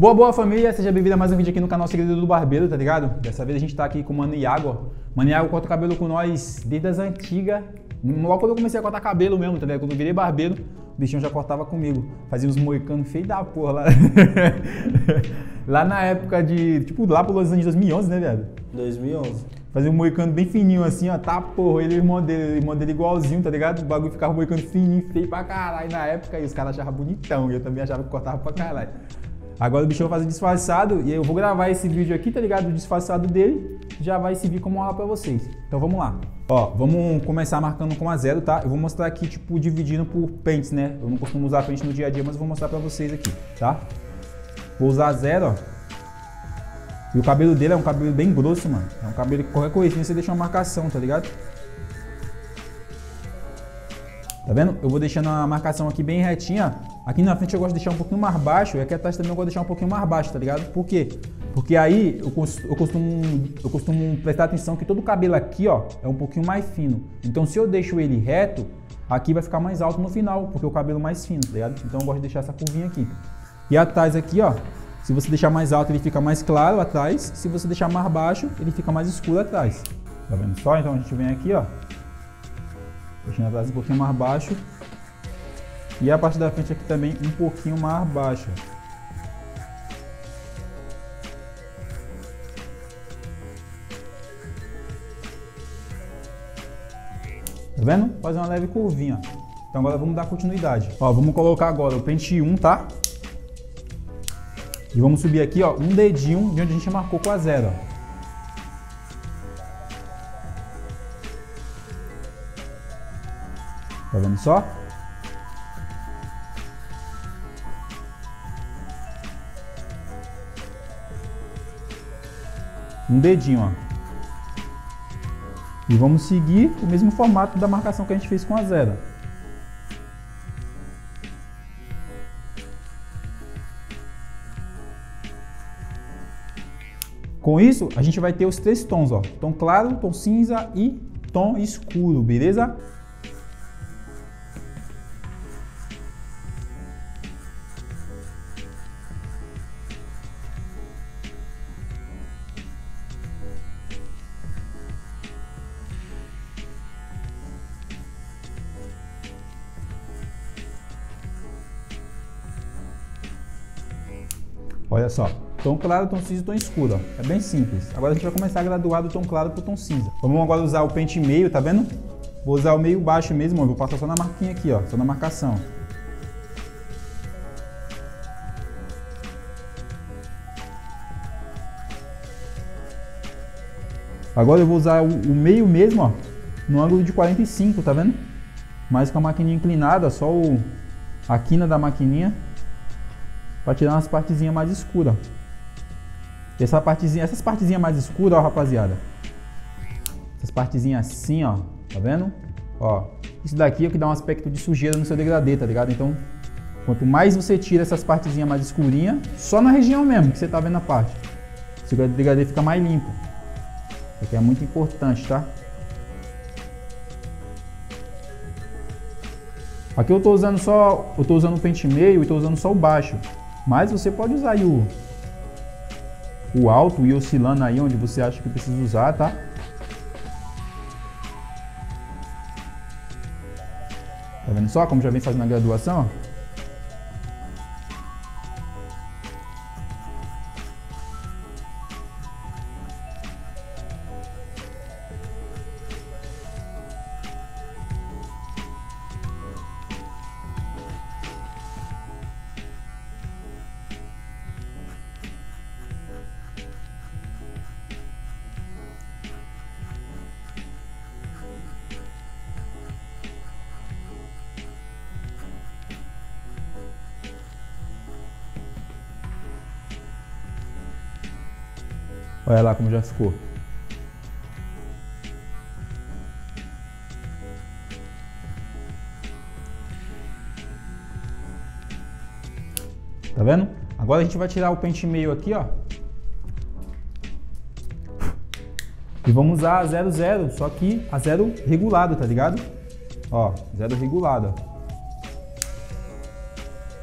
Boa, boa família, seja bem-vindo a mais um vídeo aqui no canal Segredo do Barbeiro, tá ligado? Dessa vez a gente tá aqui com o Mano Iago, ó. Mano Iago corta o cabelo com nós desde as antigas. Logo quando eu comecei a cortar cabelo mesmo, tá ligado? Quando eu virei barbeiro, o bichinho já cortava comigo. Fazia uns moicanos feios da porra lá. lá na época de, tipo, lá pro Los Angeles 2011, né, viado? 2011. Fazia um moicano bem fininho assim, ó. Tá, porra, ele e o irmão dele, o irmão dele igualzinho, tá ligado? O bagulho ficava moicano fininho, feio pra caralho na época. E os caras achavam bonitão. E eu também achava que cortava pra caralho. Agora o bicho vai fazer disfarçado e eu vou gravar esse vídeo aqui, tá ligado? O disfarçado dele já vai servir como aula pra vocês. Então vamos lá. Ó, vamos começar marcando com a zero, tá? Eu vou mostrar aqui, tipo, dividindo por pentes, né? Eu não costumo usar pente no dia a dia, mas vou mostrar pra vocês aqui, tá? Vou usar zero, ó. E o cabelo dele é um cabelo bem grosso, mano. É um cabelo que qualquer coisinha você deixa uma marcação, tá ligado? Tá vendo? Eu vou deixando a marcação aqui bem retinha. Aqui na frente eu gosto de deixar um pouquinho mais baixo. E aqui atrás também eu gosto de deixar um pouquinho mais baixo, tá ligado? Por quê? Porque aí eu eu costumo, eu costumo prestar atenção que todo o cabelo aqui, ó, é um pouquinho mais fino. Então se eu deixo ele reto, aqui vai ficar mais alto no final, porque o cabelo é mais fino, tá ligado? Então eu gosto de deixar essa curvinha aqui. E atrás aqui, ó, se você deixar mais alto, ele fica mais claro atrás. Se você deixar mais baixo, ele fica mais escuro atrás. Tá vendo só? Então a gente vem aqui, ó. Deixando atrás um pouquinho mais baixo. E a parte da frente aqui também um pouquinho mais baixa. Tá vendo? Fazer uma leve curvinha. Então agora vamos dar continuidade. Ó, vamos colocar agora o pente 1, tá? E vamos subir aqui, ó, um dedinho de onde a gente marcou com a zero, ó. Tá vendo só? Um dedinho, ó. E vamos seguir o mesmo formato da marcação que a gente fez com a zero. Com isso, a gente vai ter os três tons, ó. Tom claro, tom cinza e tom escuro, beleza? Olha só, tom claro, tom cinza e tom escuro. Ó. É bem simples. Agora a gente vai começar a graduar do tom claro para o tom cinza. Vamos agora usar o pente meio, tá vendo? Vou usar o meio baixo mesmo, ó. vou passar só na marquinha aqui, ó, só na marcação. Agora eu vou usar o, o meio mesmo, ó, no ângulo de 45, tá vendo? Mais com a maquininha inclinada, só o, a quina da maquininha para tirar umas partezinhas mais escuras. Essa partezinha, essas partezinhas mais escuras, ó, rapaziada. Essas partezinhas assim, ó, tá vendo? Ó, isso daqui é o que dá um aspecto de sujeira no seu degradê, tá ligado? Então, quanto mais você tira essas partezinhas mais escurinhas, só na região mesmo que você tá vendo a parte, seu degradê fica mais limpo. Isso aqui é muito importante, tá? Aqui eu tô usando só, eu tô usando o pente meio e tô usando só o baixo. Mas você pode usar o, o alto e oscilando aí onde você acha que precisa usar, tá? Tá vendo só como já vem fazendo a graduação? Olha lá como já ficou. Tá vendo? Agora a gente vai tirar o pente meio aqui, ó. E vamos usar a 00, só que a zero regulado, tá ligado? Ó, zero regulado.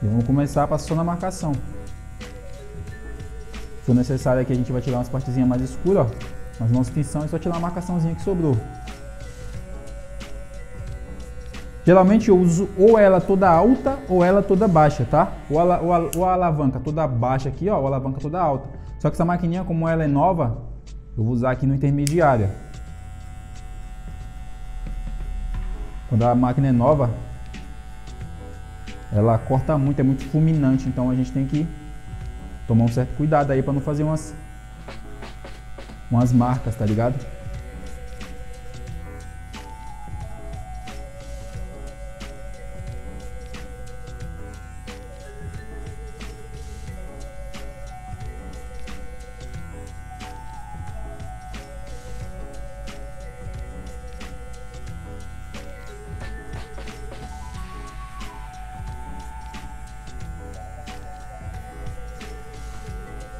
E vamos começar a passar na marcação. For necessário aqui, a gente vai tirar umas partezinhas mais escuras, ó. Mas não extensão é só tirar a marcaçãozinha que sobrou. Geralmente eu uso ou ela toda alta ou ela toda baixa, tá? Ou a, ou a, ou a alavanca toda baixa aqui, ó, ou a alavanca toda alta. Só que essa maquininha, como ela é nova, eu vou usar aqui no intermediário. Quando a máquina é nova, ela corta muito, é muito fulminante, então a gente tem que tomar um certo cuidado aí para não fazer umas umas marcas, tá ligado?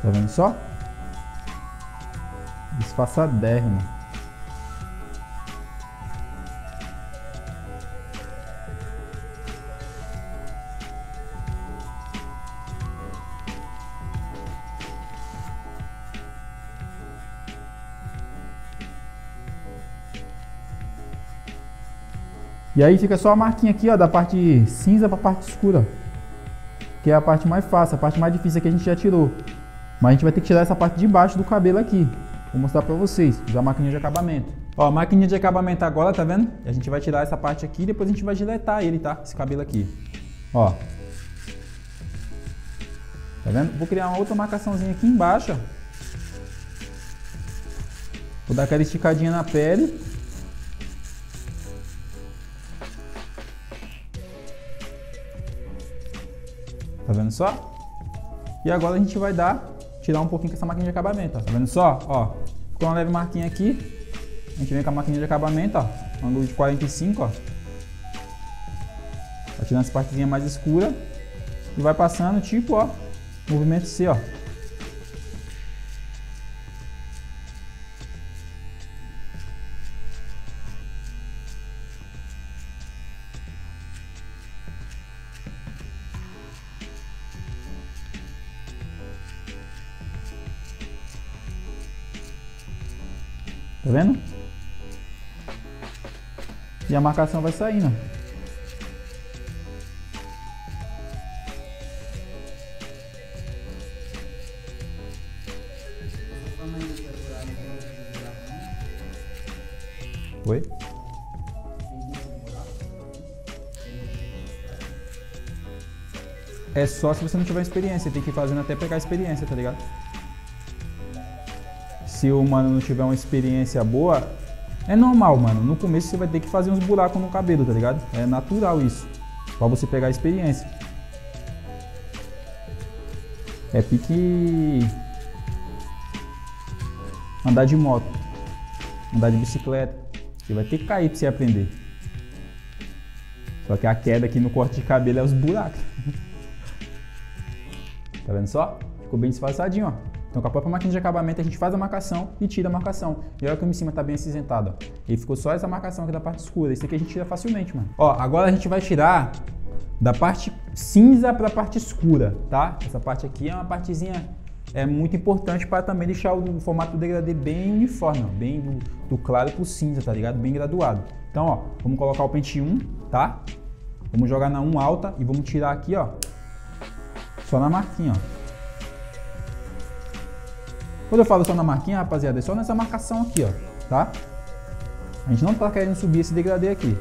Tá vendo só? Disfarçadérrimo. E aí fica só a marquinha aqui, ó, da parte cinza para parte escura. Que é a parte mais fácil, a parte mais difícil que a gente já tirou. Mas a gente vai ter que tirar essa parte de baixo do cabelo aqui. Vou mostrar pra vocês, usar a máquina de acabamento. Ó, a máquina de acabamento agora, tá vendo? A gente vai tirar essa parte aqui e depois a gente vai giletar ele, tá? Esse cabelo aqui. Ó. Tá vendo? Vou criar uma outra marcaçãozinha aqui embaixo, ó. Vou dar aquela esticadinha na pele. Tá vendo só? E agora a gente vai dar tirar um pouquinho com essa máquina de acabamento, ó. Tá vendo só? Ó, ficou uma leve marquinha aqui. A gente vem com a máquina de acabamento, ó. Ângulo de 45, ó. Vai tirando as partezinhas mais escuras. E vai passando, tipo, ó, movimento C, ó. Marcação vai saindo. Oi? É só se você não tiver experiência, tem que ir fazendo até pegar experiência, tá ligado? se o mano não tiver uma experiência boa, é normal, mano. No começo você vai ter que fazer uns buracos no cabelo, tá ligado? É natural isso. Pra você pegar a experiência. É pique andar de moto, andar de bicicleta. Você vai ter que cair pra você aprender. Só que a queda aqui no corte de cabelo é os buracos. tá vendo só? Ficou bem disfarçadinho, ó. Então com a própria máquina de acabamento a gente faz a marcação e tira a marcação. E olha como em cima está bem acinzentado, ó. E ficou só essa marcação aqui da parte escura. Isso aqui a gente tira facilmente, mano. Ó, agora a gente vai tirar da parte cinza para a parte escura, tá? Essa parte aqui é uma partezinha é muito importante para também deixar o formato do degradê bem uniforme, ó, bem do, do claro para o cinza, tá ligado? Bem graduado. Então, ó, vamos colocar o pente 1, tá? Vamos jogar na 1 alta e vamos tirar aqui, ó, só na marquinha, ó. Quando eu falo só na marquinha, rapaziada, é só nessa marcação aqui, ó, tá? A gente não tá querendo subir esse degradê aqui.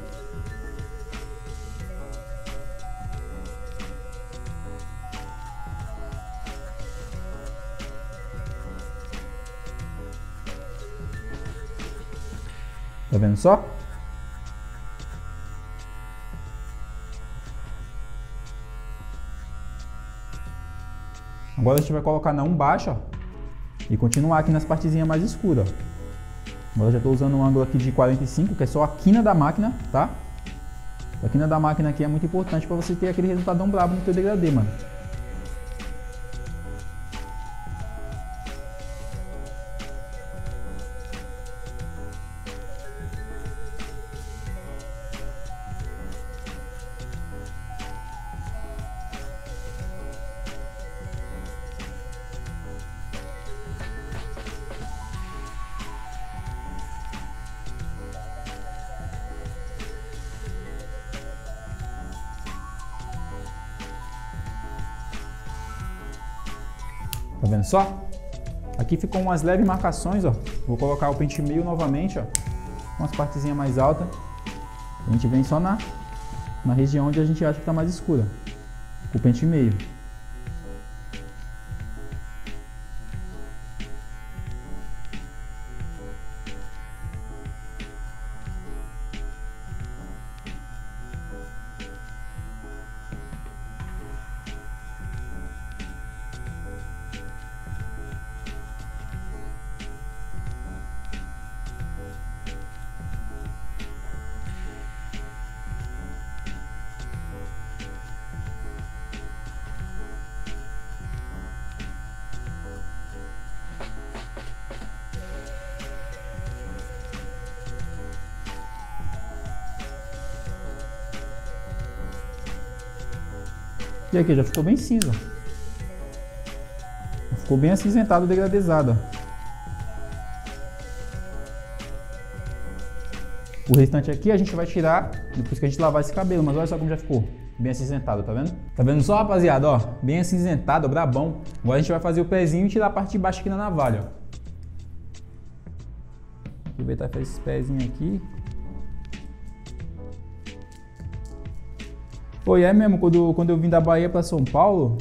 Tá vendo só? Agora a gente vai colocar na 1 baixa, ó. E continuar aqui nas partezinhas mais escuras. Agora já estou usando um ângulo aqui de 45, que é só a quina da máquina, tá? A quina da máquina aqui é muito importante para você ter aquele resultadão brabo no teu degradê, mano. Tá vendo só? Aqui ficou umas leves marcações, ó. Vou colocar o pente meio novamente, ó. Umas partezinhas mais altas. A gente vem só na, na região onde a gente acha que tá mais escura. O pente meio. E aqui já ficou bem cinza. Ficou bem acinzentado, degradezado. O restante aqui a gente vai tirar depois que a gente lavar esse cabelo, mas olha só como já ficou. Bem acinzentado, tá vendo? Tá vendo só, rapaziada, ó? Bem acinzentado, brabão. Agora a gente vai fazer o pezinho e tirar a parte de baixo aqui na navalha, ó. Aproveitar e fazer esse pezinho aqui. Foi, é mesmo, quando, quando eu vim da Bahia para São Paulo,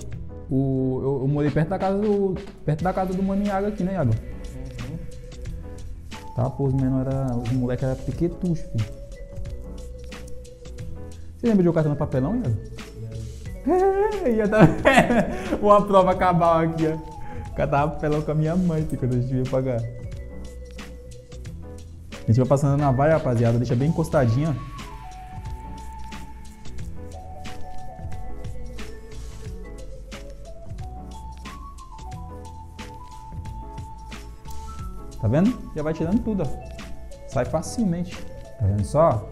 o, eu, eu, morei perto da casa do. perto da casa do Mano Iago aqui, né, Iago? Uhum. Tá, pô, os menores era. Os moleques eram piquetus, filho. Você lembra de eu catando papelão, Iago? Ia dar uma prova cabal aqui, ó. Catava papelão com a minha mãe, filho, quando a gente ia pagar. A gente vai passando na vaia, rapaziada, deixa bem encostadinha, ó. Vendo? Já vai tirando tudo, ó. Sai facilmente. Tá vendo só?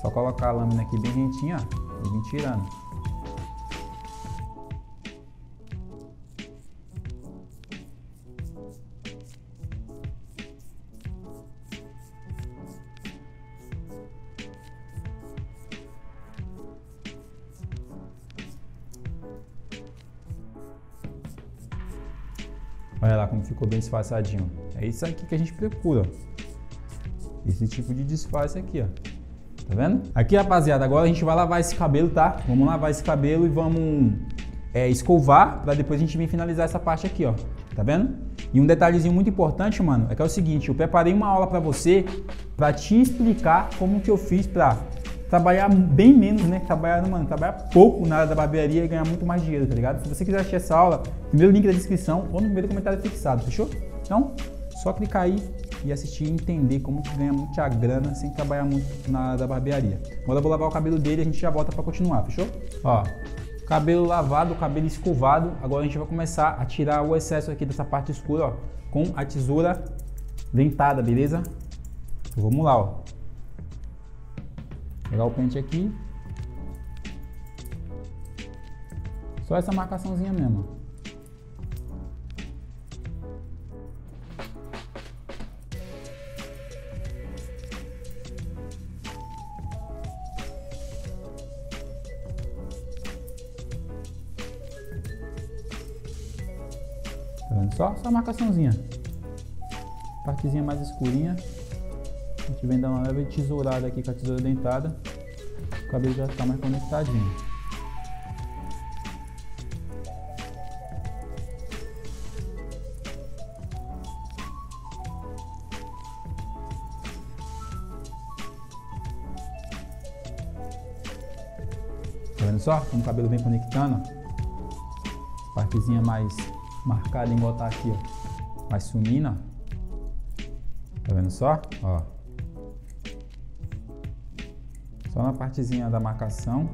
Só colocar a lâmina aqui bem rentinha, ó. E vir tirando. Ficou bem disfarçadinho. É isso aqui que a gente procura. Esse tipo de disfarce aqui, ó. Tá vendo? Aqui, rapaziada, agora a gente vai lavar esse cabelo, tá? Vamos lavar esse cabelo e vamos é, escovar para depois a gente vir finalizar essa parte aqui, ó. Tá vendo? E um detalhezinho muito importante, mano, é que é o seguinte, eu preparei uma aula para você para te explicar como que eu fiz para trabalhar bem menos, né? Trabalhar, mano, trabalhar pouco na área da barbearia e ganhar muito mais dinheiro, tá ligado? Se você quiser assistir essa aula, primeiro link da descrição ou no primeiro comentário fixado, fechou? Então, só clicar aí e assistir e entender como que ganha muita grana sem trabalhar muito na área da barbearia. Agora eu vou lavar o cabelo dele e a gente já volta para continuar, fechou? Ó, cabelo lavado, cabelo escovado. Agora a gente vai começar a tirar o excesso aqui dessa parte escura, ó, com a tesoura dentada, beleza? Então, vamos lá, ó. Pegar o pente aqui. Só essa marcaçãozinha mesmo. Tá só? Só marcaçãozinha. Partezinha mais escurinha. Gente vem dar uma leve tesourada aqui com a tesoura dentada. O cabelo já está mais conectadinho. Tá vendo só? Como o cabelo vem conectando. Partezinha mais marcada igual tá aqui, ó. Mais sumina. Tá vendo só? Ó. Só na partezinha da marcação.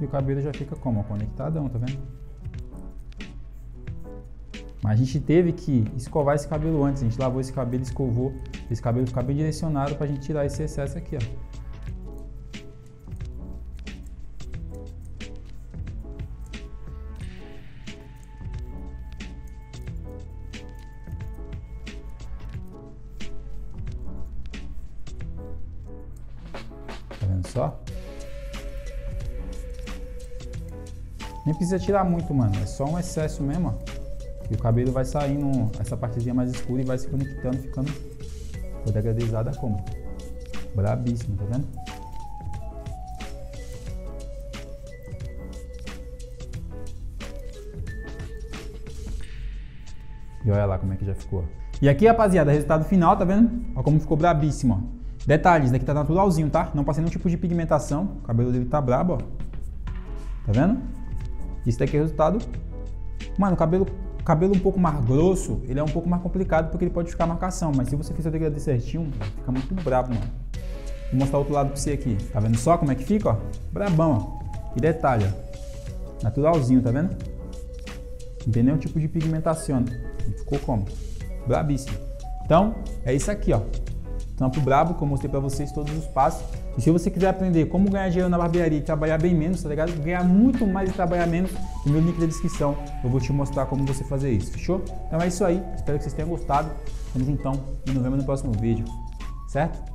E o cabelo já fica como? Conectadão, tá vendo? Mas a gente teve que escovar esse cabelo antes. A gente lavou esse cabelo, escovou. Esse cabelo ficar bem direcionado pra gente tirar esse excesso aqui, ó. Precisa tirar muito, mano. É só um excesso mesmo, ó. E o cabelo vai saindo, essa partezinha mais escura e vai se conectando, ficando degradizada como? Brabíssimo, tá vendo? E olha lá como é que já ficou. E aqui, rapaziada, resultado final, tá vendo? Olha como ficou brabíssimo, ó. Detalhes, daqui tá naturalzinho, tá? Não passei nenhum tipo de pigmentação. O cabelo dele tá brabo, ó. Tá vendo? Isso daqui é o resultado. Mano, o cabelo, cabelo um pouco mais grosso, ele é um pouco mais complicado porque ele pode ficar marcação. Mas se você fizer o degradê certinho, fica muito brabo, mano. Vou mostrar outro lado pra você aqui. Tá vendo só como é que fica, ó? Brabão, ó. E detalhe, ó. Naturalzinho, tá vendo? Não tem nenhum tipo de pigmentação. Ficou como? Brabíssimo. Então, é isso aqui, ó. Tampo brabo, que eu mostrei para vocês todos os passos. E se você quiser aprender como ganhar dinheiro na barbearia e trabalhar bem menos, tá ligado? Ganhar muito mais e trabalhar menos, no meu link da descrição eu vou te mostrar como você fazer isso, fechou? Então é isso aí, espero que vocês tenham gostado. Tamo juntão e nos vemos no próximo vídeo, certo?